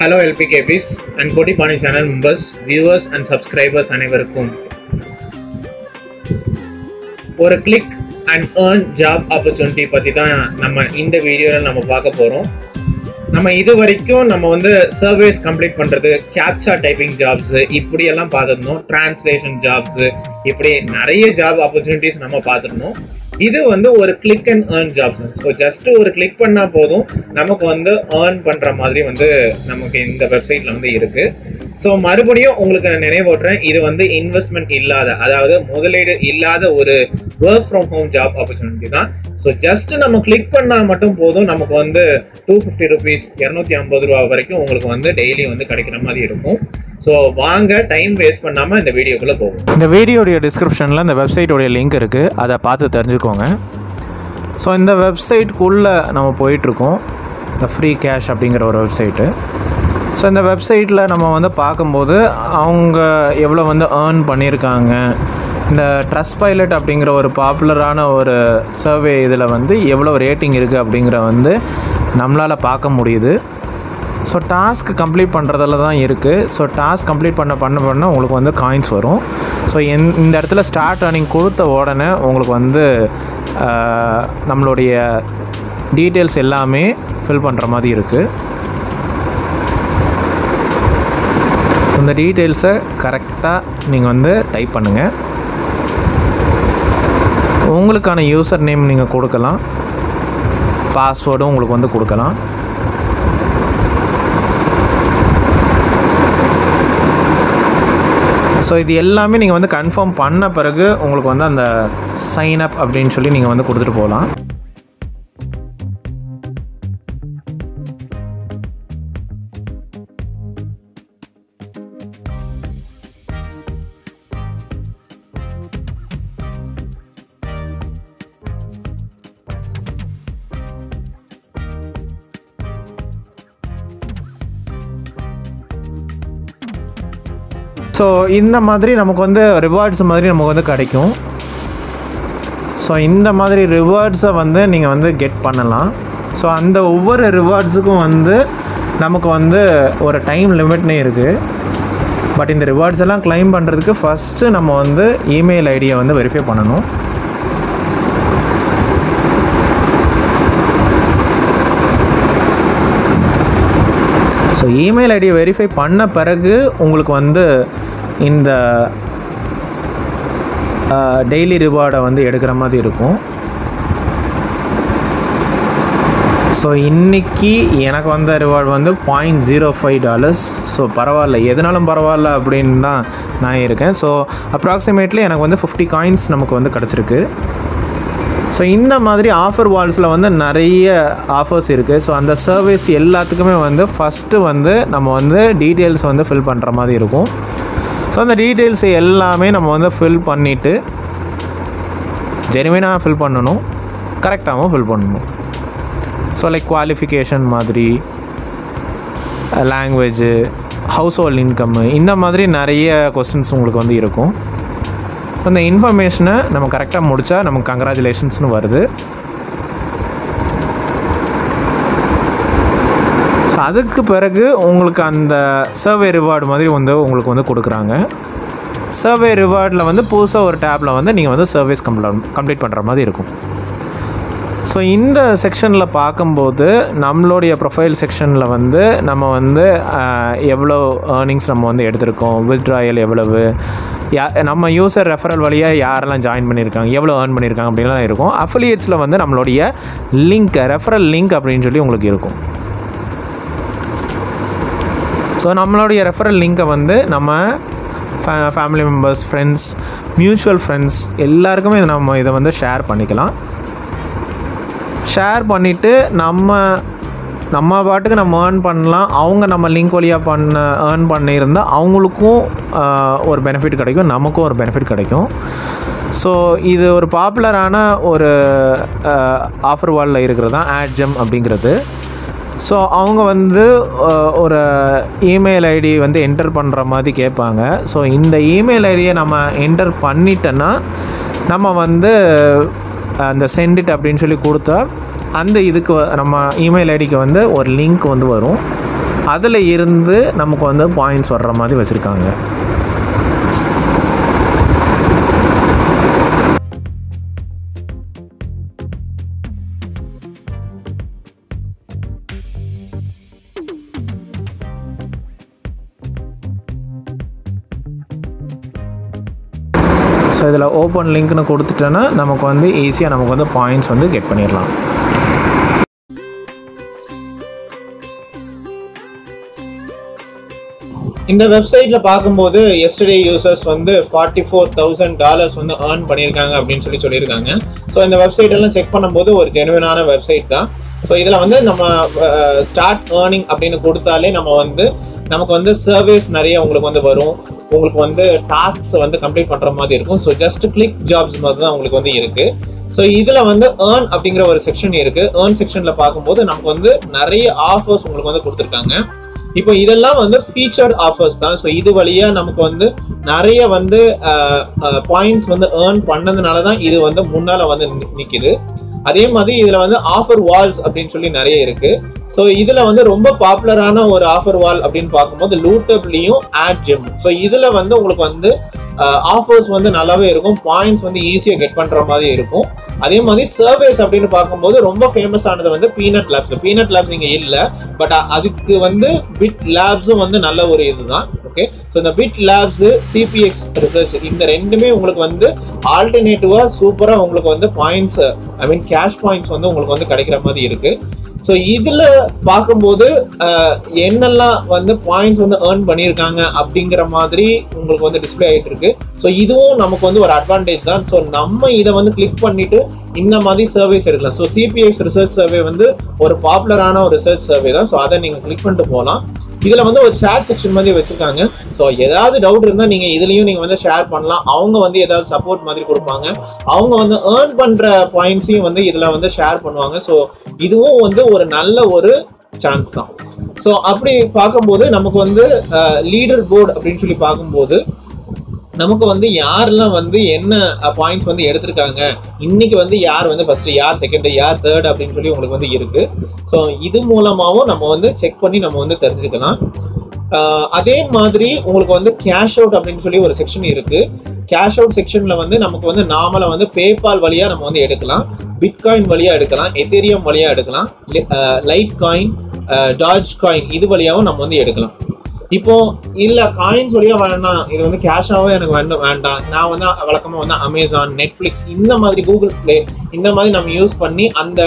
Hello எல்பிகேபிஸ் and கோட்டிபாணி channel members viewers and subscribers அனைவருக்கும். ஒரு click and earn job opportunity பற்றி தான் நம்ம இந்த வீடியோவில் நம்ம பார்க்க போகிறோம் நம்ம இது வரைக்கும் நம்ம வந்து சர்வேஸ் கம்ப்ளீட் பண்ணுறது கேப்சா டைப்பிங் ஜாப்ஸ் இப்படியெல்லாம் பார்த்துருந்தோம். டிரான்ஸ்லேஷன் ஜாப்ஸ் இப்படி நிறைய ஜாப் ஆப்பர்ச்சுனிட்டிஸ் நம்ம பார்த்துருந்தோம். இது வந்து ஒரு click and earn jobs so just ஒரு கிளிக் பண்ணால் போதும். நமக்கு வந்து ஏர்ன் பண்ணுற மாதிரி வந்து நமக்கு இந்த வெப்சைட்டில் வந்து இருக்குது ஸோ மறுபடியும் உங்களுக்கு நான் நினைவூட்டுறேன் இது வந்து இன்வெஸ்ட்மெண்ட் இல்லாத அதாவது முதலீடு இல்லாத ஒரு work from home job opportunity தான். ஸோ ஜஸ்ட் நம்ம கிளிக் பண்ணால் மட்டும் போதும். நமக்கு வந்து டூ ஃபிஃப்டி ருபீஸ் இரநூத்தி ஐம்பது ரூபா வரைக்கும் உங்களுக்கு வந்து டெய்லி வந்து கிடைக்கிற மாதிரி இருக்கும். ஸோ வாங்க டைம் வேஸ்ட் பண்ணாமல் இந்த வீடியோக்குள்ளே போகும் இந்த வீடியோடைய டிஸ்கிரிப்ஷனில் இந்த வெப்சைட்டோடைய லிங்க் இருக்குது அதை பார்த்து தெரிஞ்சுக்கோங்க. ஸோ இந்த வெப்சைட்குள்ளே நம்ம போயிட்டுருக்கோம். இந்த ஃப்ரீ கேஷ் அப்படிங்கிற ஒரு வெப்சைட்டு ஸோ இந்த வெப்சைட்டில் நம்ம வந்து பார்க்கும்போது அவங்க எவ்வளோ வந்து ஏர்ன் பண்ணியிருக்காங்க. இந்த ட்ரஸ்ட் பைலட் அப்படிங்கிற ஒரு பாப்புலரான ஒரு சர்வே இதில் வந்து எவ்வளோ ரேட்டிங் இருக்குது அப்படிங்கிற வந்து நம்மளால் பார்க்க முடியுது. ஸோ டாஸ்க் கம்ப்ளீட் பண்ணுறதுல தான் இருக்குது ஸோ டாஸ்க் கம்ப்ளீட் பண்ண பண்ண பண்ண உங்களுக்கு வந்து காயின்ஸ் வரும். ஸோ என் இந்த இடத்துல ஸ்டார்ட் அர்னிங் கொடுத்த உடனே உங்களுக்கு வந்து நம்மளுடைய டீட்டெயில்ஸ் எல்லாமே ஃபில் பண்ணுற மாதிரி இருக்குது ஸோ இந்த டீட்டெயில்ஸை கரெக்டாக நீங்கள் வந்து டைப் பண்ணுங்கள் உங்களுக்கான யூசர் நேம் நீங்கள் கொடுக்கலாம் பாஸ்வேர்டும் உங்களுக்கு வந்து கொடுக்கலாம். ஸோ இது எல்லாமே நீங்கள் வந்து கன்ஃபார்ம் பண்ண பிறகு உங்களுக்கு வந்து அந்த சைன் அப் அப்படின்னு சொல்லி நீங்கள் வந்து கொடுத்துட்டு போகலாம். ஸோ இந்த மாதிரி நமக்கு வந்து ரிவார்ட்ஸ் மாதிரி நமக்கு வந்து கிடைக்கும். ஸோ இந்த மாதிரி ரிவார்ட்ஸை வந்து நீங்கள் வந்து கெட் பண்ணலாம். ஸோ அந்த ஒவ்வொரு ரிவார்ட்ஸுக்கும் வந்து நமக்கு வந்து ஒரு டைம் லிமிட்னே இருக்குது பட் இந்த ரிவார்ட்ஸ் எல்லாம் கிளைம் பண்ணுறதுக்கு ஃபஸ்ட்டு நம்ம வந்து இமெயில் ஐடியை வந்து வெரிஃபை பண்ணணும். ஸோ இமெயில் ஐடியை வெரிஃபை பண்ண பிறகு உங்களுக்கு வந்து இந்த டெய்லி ரிவார்டை வந்து எடுக்கிற மாதிரி இருக்கும். ஸோ இன்றைக்கி எனக்கு வந்த ரிவார்டு வந்து point zero five dollars so பரவாயில்ல. எதுனாலும் பரவாயில்ல அப்படின்னு தான் நான் இருக்கேன். ஸோ அப்ராக்சிமேட்லி எனக்கு வந்து ஃபிஃப்டி காயின்ஸ் நமக்கு வந்து கிடச்சிருக்கு. ஸோ இந்த மாதிரி ஆஃபர் வால்ஸில் வந்து நிறைய ஆஃபர்ஸ் இருக்குது ஸோ அந்த சர்வீஸ் எல்லாத்துக்குமே வந்து ஃபஸ்ட்டு வந்து நம்ம வந்து டீட்டெயில்ஸ் வந்து ஃபில் பண்ணுற மாதிரி இருக்கும். ஸோ அந்த டீட்டெயில்ஸ் எல்லாமே நம்ம வந்து ஃபில் பண்ணிவிட்டு ஜெனுவினாக ஃபில் பண்ணணும் கரெக்டாகவும் ஃபில் பண்ணணும். ஸோ லைக் குவாலிஃபிகேஷன் மாதிரி லாங்குவேஜு ஹவுஸ் ஹோல்ட் இன்கம்மு இந்த மாதிரி நிறைய கொஸ்டின்ஸ் உங்களுக்கு வந்து இருக்கும். அந்த இன்ஃபர்மேஷனை நம்ம கரெக்டாக முடித்தா நமக்கு கங்க்ராச்சுலேஷன்ஸ்னு வருது. ஸோ அதுக்கு பிறகு உங்களுக்கு அந்த சர்வே ரிவார்டு மாதிரி வந்து உங்களுக்கு வந்து கொடுக்குறாங்க. சர்வே ரிவார்டில் வந்து புதுசாக ஒரு டேப்பில் வந்து நீங்கள் வந்து சர்வீஸ் கம்ப்ளீட் கம்ப்ளீட் பண்ணுற மாதிரி இருக்கும். ஸோ இந்த செக்ஷனில் பார்க்கும்போது நம்மளுடைய ப்ரொஃபைல் செக்ஷனில் வந்து நம்ம வந்து எவ்வளோ ஏர்னிங்ஸ் நம்ம வந்து எடுத்திருக்கோம்? வித்ட்ராயல் எவ்வளவு? யா நம்ம யூசர் ரெஃபரல் வழியாக யாரெல்லாம் ஜாயின் பண்ணியிருக்காங்க? எவ்வளோ ஏர்ன் பண்ணியிருக்காங்க? அப்படின்லாம் இருக்கும். அஃபிலியேட்ஸில் வந்து நம்மளுடைய லிங்க் ரெஃபரல் லிங்க் அப்படின்னு சொல்லி உங்களுக்கு இருக்கும். ஸோ நம்மளுடைய ரெஃபரல் லிங்க்கை வந்து நம்ம family members friends mutual friends எல்லாருக்குமே இதை நம்ம இதை வந்து ஷேர் பண்ணிக்கலாம். ஷேர் பண்ணிவிட்டு நம்ம நம்ம பாட்டுக்கு நம்ம ஏர்ன் பண்ணலாம். அவங்க நம்ம லிங்க் வழியாக பண்ண ஏர்ன் பண்ணியிருந்தால் அவங்களுக்கும் ஒரு பெனிஃபிட் கிடைக்கும். நமக்கும் ஒரு பெனிஃபிட் கிடைக்கும். ஸோ இது ஒரு பாப்புலரான ஒரு ஆஃபர் வாலில் இருக்கிறது தான் ஆட்ஜம் அப்படிங்கிறது. ஸோ அவங்க வந்து ஒரு இமெயில் ஐடி வந்து என்டர் பண்ணுற மாதிரி கேட்பாங்க. ஸோ இந்த இமெயில் ஐடியை நம்ம என்டர் பண்ணிட்டோன்னா நம்ம வந்து அந்த சென்டிட் அப்படின்னு சொல்லி கொடுத்தா அந்த இதுக்கு வ- நம்ம இமெயில் ஐடிக்கு வந்து ஒரு லிங்க் வந்து வரும். அதில் இருந்து நமக்கு வந்து பாயிண்ட்ஸ் வர்ற மாதிரி வச்சுருக்காங்க. ஸோ இதில் ஓப்பன் லிங்க்னு கொடுத்துட்டோன்னா நமக்கு வந்து ஈஸியாக நமக்கு வந்து பாயிண்ட்ஸ் வந்து கெட் பண்ணிடலாம். இந்த வெப்சைட்ல பார்க்கும்போது எஸ்டர்டே யூசர்ஸ் வந்து ஃபார்ட்டி ஃபோர் தௌசண்ட் டாலர்ஸ் வந்து ஏர்ன் பண்ணியிருக்காங்க அப்படின்னு சொல்லி சொல்லியிருக்காங்க. ஸோ இந்த வெப்சைட் எல்லாம் செக் பண்ணும்போது ஒரு ஜெனுவனான வெப்சைட் தான். ஸோ இதில் வந்து நம்ம ஸ்டார்ட் ஏர்னிங் அப்படின்னு கொடுத்தாலே நம்ம வந்து நமக்கு வந்து சர்வீஸ் நிறைய உங்களுக்கு வந்து வரும். உங்களுக்கு வந்து டாஸ்க்ஸ் வந்து கம்ப்ளீட் பண்ணுற மாதிரி இருக்கும். ஸோ ஜஸ்ட் கிளிக் ஜாப்ஸ் மாதிரி தான் உங்களுக்கு வந்து இருக்கு. ஸோ இதில் வந்து ஏர்ன் அப்படிங்கிற ஒரு செக்ஷன் இருக்கு. ஏர்ன் செக்ஷனில் பார்க்கும்போது நமக்கு வந்து நிறைய ஆஃபர்ஸ் உங்களுக்கு வந்து கொடுத்துருக்காங்க. இப்போ இதெல்லாம் வந்து ஃபீச்சர்ட் ஆஃபர்ஸ் தான். ஸோ இது வழியா நமக்கு வந்து நிறைய வந்து பாயிண்ட்ஸ் வந்து ஏர்ன் பண்ணதுனால தான் இது வந்து முன்னால் வந்து நிற்கிது அதே மாதிரி இதில் வந்து ஆஃபர் வால்ஸ் அப்படின்னு சொல்லி நிறைய இருக்கு. ஸோ இதில் வந்து ரொம்ப பாப்புலரான ஒரு ஆஃபர் வால் அப்படின்னு பார்க்கும்போது லூட்டப்லேயும் ஆட் ஜிம் ஸோ இதில் வந்து உங்களுக்கு வந்து ஆஃபர்ஸ் வந்து நல்லாவே இருக்கும். பாயிண்ட்ஸ் வந்து ஈஸியாக கெட் பண்ணுற மாதிரி இருக்கும். அதே மாதிரி சர்வேஸ் அப்படின்னு பார்க்கும்போது ரொம்ப ஃபேமஸ் ஆனது வந்து பீனட் லேப்ஸ் பீனட் லேப்ஸ் இங்கே இல்லை பட் அதுக்கு வந்து பிட் லேப்ஸும் வந்து நல்ல ஒரு இதுதான் ஓகே ஸோ இந்த பிட் லேப்ஸ் சிபிஎக்ஸ் ரிசர்ச் இந்த ரெண்டுமே உங்களுக்கு வந்து ஆல்டர்னேட்டிவாக சூப்பராக உங்களுக்கு வந்து points I mean cash points வந்து உங்களுக்கு வந்து கிடைக்கிற மாதிரி இருக்குது ஸோ இதில் பார்க்கும்போது என்னெல்லாம் வந்து பாயிண்ட்ஸ் வந்து ஏர்ன் பண்ணியிருக்காங்க அப்படிங்கிற மாதிரி உங்களுக்கு வந்து டிஸ்ப்ளே ஆகிட்டு இருக்கு. ஸோ இதுவும் நமக்கு வந்து ஒரு அட்வான்டேஜ் தான். ஸோ நம்ம இதை வந்து கிளிக் பண்ணிட்டு இந்த மாதிரி சர்வேஸ் எடுக்கலாம். ஸோ சிபிஐஸ் ரிசர்ச் சர்வே வந்து ஒரு பாப்புலரான ஒரு ரிசர்ச் சர்வே தான். ஸோ அதை நீங்கள் கிளிக் பண்ணிட்டு போகலாம். இதில் வந்து ஒரு ஷேர் செக்ஷன் மாதிரி வச்சுருக்காங்க. ஸோ ஏதாவது டவுட் இருந்தால் நீங்கள் இதுலேயும் நீங்கள் வந்து ஷேர் பண்ணலாம். அவங்க வந்து ஏதாவது சப்போர்ட் மாதிரி கொடுப்பாங்க. அவங்க வந்து ஏர்ன் பண்ணுற பாயிண்ட்ஸையும் வந்து இதில் வந்து ஷேர் பண்ணுவாங்க. ஸோ இதுவும் வந்து ஒரு நல்ல ஒரு சான்ஸ் தான். ஸோ அப்படி பார்க்கும்போது நமக்கு வந்து லீடர் போர்டு அப்படின்னு சொல்லி பார்க்கும்போது நமக்கு வந்து யாரெல்லாம் வந்து என்ன பாயிண்ட்ஸ் வந்து எடுத்திருக்காங்க இன்னைக்கு வந்து யார் வந்து ஃபர்ஸ்ட் யார் செகண்ட் யார் தேர்ட் அப்படின்னு சொல்லி உங்களுக்கு வந்து இருக்கு. ஸோ இது மூலமாகவும் நம்ம வந்து செக் பண்ணி நம்ம வந்து தெரிஞ்சுக்கலாம். அதே மாதிரி உங்களுக்கு வந்து கேஷ் அவுட் அப்படின்னு சொல்லி ஒரு செக்ஷன் இருக்கு. கேஷ் அவுட் செக்ஷன்ல வந்து நமக்கு வந்து நாமளை வந்து பேபால் வழியா நம்ம வந்து எடுக்கலாம். பிட்காயின் வழியா எடுக்கலாம். எத்தேரியம் வழியா எடுக்கலாம். லைட் காயின் டாஜ் காயின் இது வழியாகவும் நம்ம வந்து எடுக்கலாம். இப்போ இல்ல காயின்ஸ் வழியா வேணாம் இது வந்து கேஷாவே எனக்கு வேண்டும் வேண்டாம். நான் வந்து வழக்கமா வந்து அமேசான் நெட்ஃபிளிக்ஸ் இந்த மாதிரி கூகுள் பிளே இந்த மாதிரி நம்ம யூஸ் பண்ணி அந்த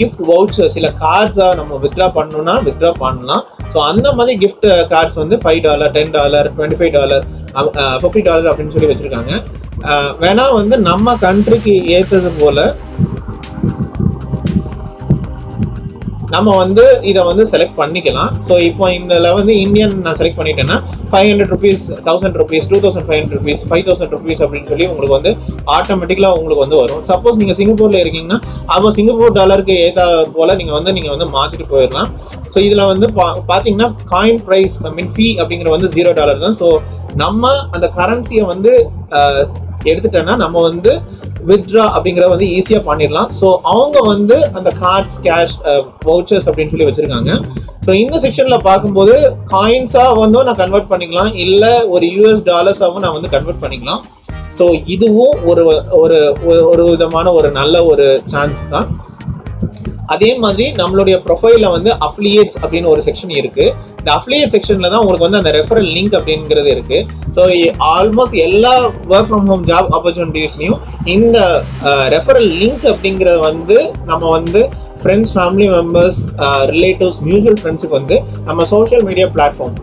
கிஃப்ட் வவுச்சர் சில கார்ட்ஸை நம்ம வித்ரா பண்ணணும்னா வித்ரா பண்ணலாம். ஸோ அந்த மாதிரி கிஃப்ட் கார்ட்ஸ் வந்து five dollar ten dollar twenty five dollar fifty dollar அப்படின்னு சொல்லி வச்சிருக்காங்க. வேணா வந்து நம்ம கண்ட்ரிக்கு ஏற்றது போல நம்ம வந்து இதை வந்து செலக்ட் பண்ணிக்கலாம். ஸோ இப்போ இந்த வந்து இந்தியன் நான் செலக்ட் பண்ணிட்டேன்னா five hundred rupees thousand rupees two thousand five hundred rupees five thousand rupees அப்படின்னு சொல்லி உங்களுக்கு வந்து ஆட்டோமேட்டிக்கலாக உங்களுக்கு வந்து வரும். சப்போஸ் நீங்கள் சிங்கப்பூரில் இருக்கீங்கன்னா அப்போ சிங்கப்பூர் டாலருக்கு ஏற்ற போல் நீங்கள் வந்து நீங்கள் வந்து மாற்றிட்டு போயிடலாம். ஸோ இதில் வந்து பா பார்த்தீங்கன்னா காயின் ப்ரைஸ் ஐ மீன் ஃபீ அப்படிங்கிற வந்து ஜீரோ டாலர் தான். ஸோ நம்ம அந்த கரன்சியை வந்து எடுத்துட்டோன்னா நம்ம வந்து வித்ட்ரா அப்படிங்கிறத வந்து ஈஸியாக பண்ணிடலாம். ஸோ அவங்க வந்து அந்த கார்ட்ஸ் கேஷ் வவுச்சர்ஸ் அப்படின்னு சொல்லி வச்சுருக்காங்க. ஸோ இந்த செக்ஷனில் பார்க்கும்போது காயின்ஸாக வந்து நான் கன்வெர்ட் பண்ணிக்கலாம். இல்லை ஒரு யூஎஸ் டாலர்ஸாகவும் நான் வந்து கன்வெர்ட் பண்ணிக்கலாம். ஸோ இதுவும் ஒரு ஒரு ஒரு- ஒரு விதமான ஒரு நல்ல ஒரு சான்ஸ் தான். அதே மாதிரி நம்மளுடைய ப்ரொஃபைலில் வந்து அஃபிலியேட்ஸ் அப்படின்னு ஒரு செக்ஷன் இருக்குது இந்த அஃபிலியேட் செக்ஷனில் தான் உங்களுக்கு வந்து அந்த ரெஃபரல் லிங்க் அப்படிங்கிறது இருக்குது ஸோ ஆல்மோஸ்ட் எல்லா ஒர்க் ஃப்ரம் ஹோம் ஜாப் ஆப்பர்ச்சுனிட்டிஸ்லையும் இந்த ரெஃபரல் லிங்க் அப்படிங்கிறது வந்து நம்ம வந்து friends family members relatives mutual ஃப்ரெண்ட்ஸுக்கு வந்து நம்ம social media platform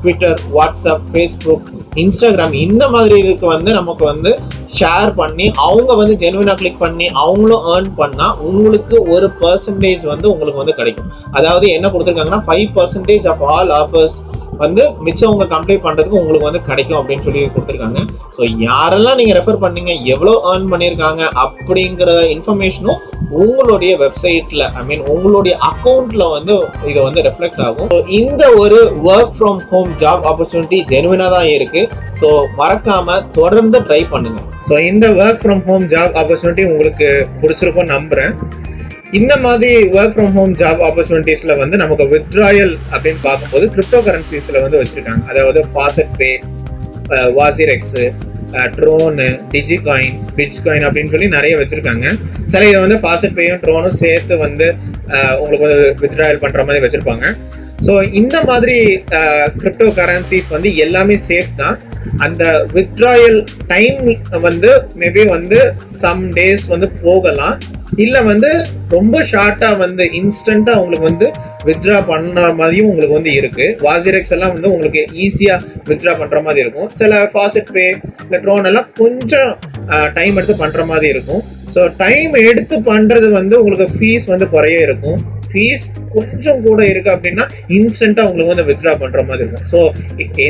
Twitter WhatsApp Facebook Instagram இந்த மாதிரி இதுக்கு வந்து நமக்கு வந்து ஷேர் பண்ணி அவங்க வந்து ஜென்வினாக கிளிக் பண்ணி அவங்களும் ஏர்ன் பண்ணால் உங்களுக்கு ஒரு பர்சன்டேஜ் வந்து உங்களுக்கு வந்து கிடைக்கும். அதாவது என்ன கொடுத்துருக்காங்கன்னா five percentage of all offers வந்து மிச்சம் உங்க கம்ப்ளீட் பண்றதுக்கு உங்களுக்கு வந்து கிடைக்கும் அப்படின்னு சொல்லி கொடுத்துருக்காங்க. ஸோ யாரெல்லாம் நீங்க ரெஃபர் பண்ணீங்க எவ்வளோ ஏர்ன் பண்ணியிருக்காங்க அப்படிங்கிற இன்ஃபர்மேஷனும் உங்களுடைய வெப்சைட்ல ஐ மீன் உங்களுடைய அக்கௌண்ட்ல வந்து இது வந்து ரெஃப்ளெக்ட் ஆகும். இந்த ஒரு work from home job opportunity ஜெனுவினா தான் இருக்கு. ஸோ மறக்காம தொடர்ந்து ட்ரை பண்ணுங்க. ஸோ இந்த work from home job opportunity உங்களுக்கு பிடிச்சிருக்கும் நம்புறேன். இந்த மாதிரி ஒர்க் ஃப்ரம் ஹோம் ஜாப் ஆப்பர்ச்சுனிட்டிஸ்ல வந்து நமக்கு வித்ராயல் அப்படின்னு பார்க்கும்போது கிரிப்டோ கரன்சிஸ்ல வந்து வச்சிருக்காங்க. அதாவது faucet pay WazirX Tron Dogecoin bitcoin அப்படின்னு சொல்லி நிறைய வச்சிருக்காங்க. சில இதை வந்து ஃபாசட் பேயும் ட்ரோனும் சேர்த்து வந்து உங்களுக்கு வந்து வித்ராயல் பண்ற மாதிரி வச்சிருப்பாங்க. ஸோ இந்த மாதிரி கிரிப்டோ கரன்சிஸ் வந்து எல்லாமே சேஃப் தான். அந்த வித்ராயல் டைம் வந்து மேபி வந்து சம் டேஸ் வந்து போகலாம். இல்ல வந்து ரொம்ப ஷார்ட்டா வந்து இன்ஸ்டன்டா உங்களுக்கு வந்து வித்ரா பண்ணுற மாதிரியும் உங்களுக்கு வந்து இருக்கு. வாசிரெக்ஸ் எல்லாம் வந்து உங்களுக்கு ஈஸியா வித்ரா பண்ற மாதிரி இருக்கும். சில ஃபாசட் பே இந்த ட்ரோன் எல்லாம் கொஞ்சம் டைம் எடுத்து பண்ற மாதிரி இருக்கும். ஸோ டைம் எடுத்து பண்றது வந்து உங்களுக்கு ஃபீஸ் வந்து குறைய இருக்கும். ஃபீஸ் கொஞ்சம் கூட இருக்கு அப்படின்னா இன்ஸ்டன்டா உங்களுக்கு வந்து வித்ரா பண்ற மாதிரி இருக்கும். ஸோ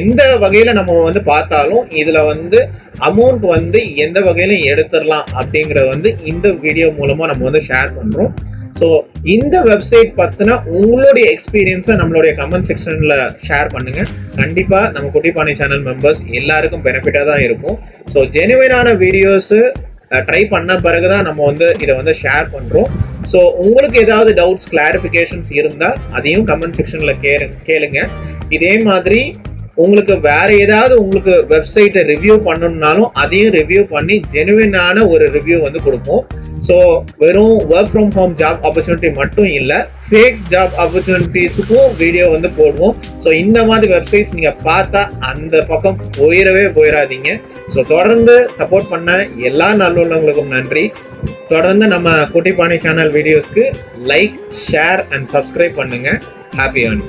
எந்த வகையில நம்ம வந்து பார்த்தாலும் இதுல வந்து அமௌண்ட் வந்து எந்த வகையில எடுத்துடலாம் அப்படிங்கறத வந்து இந்த வீடியோ மூலமா நம்ம வந்து ஷேர் பண்றோம். ஸோ இந்த வெப்சைட் பத்தின உங்களுடைய எக்ஸ்பீரியன்ஸை நம்மளுடைய கமெண்ட் செக்ஷன்ல ஷேர் பண்ணுங்க. கண்டிப்பா நம்ம குட்டிப்பானை சேனல் மெம்பர்ஸ் எல்லாருக்கும் பெனிஃபிட்டா தான் இருக்கும். ஸோ ஜெனுவனான வீடியோஸ் ட்ரை பண்ண பிறகுதான் நம்ம வந்து இதை வந்து ஷேர் பண்றோம். ஸோ உங்களுக்கு ஏதாவது டவுட்ஸ் கிளாரிஃபிகேஷன்ஸ் இருந்தா அதையும் கமெண்ட் செக்ஷன்ல கேளு கேளுங்க. இதே மாதிரி உங்களுக்கு வேற ஏதாவது உங்களுக்கு வெப்சைட்டை ரிவ்யூ பண்ணணும்னாலும் அதையும் ரிவ்யூ பண்ணி ஜெனுவினான ஒரு ரிவ்யூ வந்து கொடுப்போம். ஸோ வெறும் work from home job opportunity மட்டும் இல்லை ஃபேக் ஜாப் ஆப்பர்ச்சுனிட்டிஸுக்கும் வீடியோ வந்து போடுவோம். ஸோ இந்த மாதிரி வெப்சைட்ஸ் நீங்கள் பார்த்தா அந்த பக்கம் போயிடவே போயிடாதீங்க. ஸோ தொடர்ந்து சப்போர்ட் பண்ண எல்லா நல்லுள்ளவங்களுக்கும் நன்றி. தொடர்ந்து நம்ம குட்டிப்பானை சேனல் வீடியோஸ்க்கு லைக் ஷேர் அண்ட் சப்ஸ்கிரைப் பண்ணுங்கள் ஹாப்பி ஆன்